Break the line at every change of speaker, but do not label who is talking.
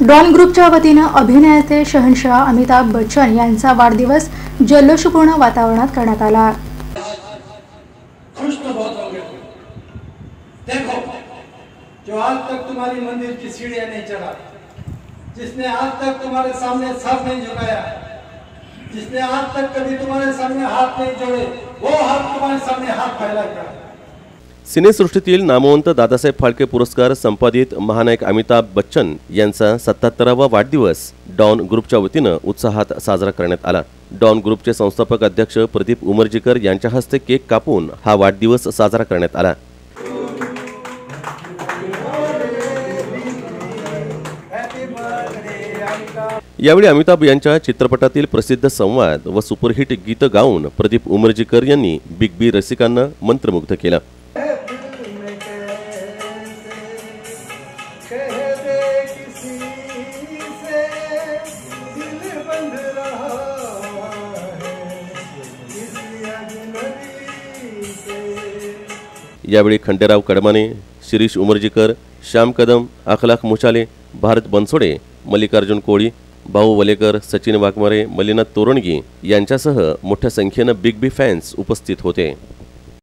Don ग्रुपच्या वतीनं अभिनेते शहनशाह, अमिताभ बच्चन वाढदिवस जल्लोषपूर्ण आला.
खुश तो जो आज तक तुम्हारी मंदिर की सीढ़ियाँ नहीं चढ़ा, जिसने आज तक तुम्हारे सामने सर नहीं झुकाया, जिसने आज तक कभी तुम्हारे सामने हाथ नहीं जोड़े, वो हाथ तुम्हारे सामने हाथ फैला कर
सिनेसृष्टीतील नामवंत दादासाहेब फाळके पुरस्कार संपादित महानायक अमिताभ बच्चन यांचा सत्याहत्तरावा वाढदिवस डॉन ग्रुपच्या वतीनं उत्साहात साजरा करण्यात आला. डॉन ग्रुपचे संस्थापक अध्यक्ष प्रदीप उमरजीकर यांच्या हस्ते केक कापून हा वाढदिवस साजरा करण्यात आला. यावेळी अमिताभ यांच्या चित्रपटातील प्रसिद्ध संवाद व सुपरहिट गीत गाऊन प्रदीप उमरजीकर यांनी बिग बी रसिकांना मंत्रमुग्ध केलं. यावेळी खंडेराव कडमाने शिरीष उमरजीकर श्याम कदम अखलाख मुचाले भारत बनसोडे मल्लिकार्जुन कोळी भाऊ वलेकर सचिन वाघमारे मल्लीनाथ तोरणगी यांच्यासह मोठ्या संख्येनं बिग बी फॅन्स उपस्थित होते.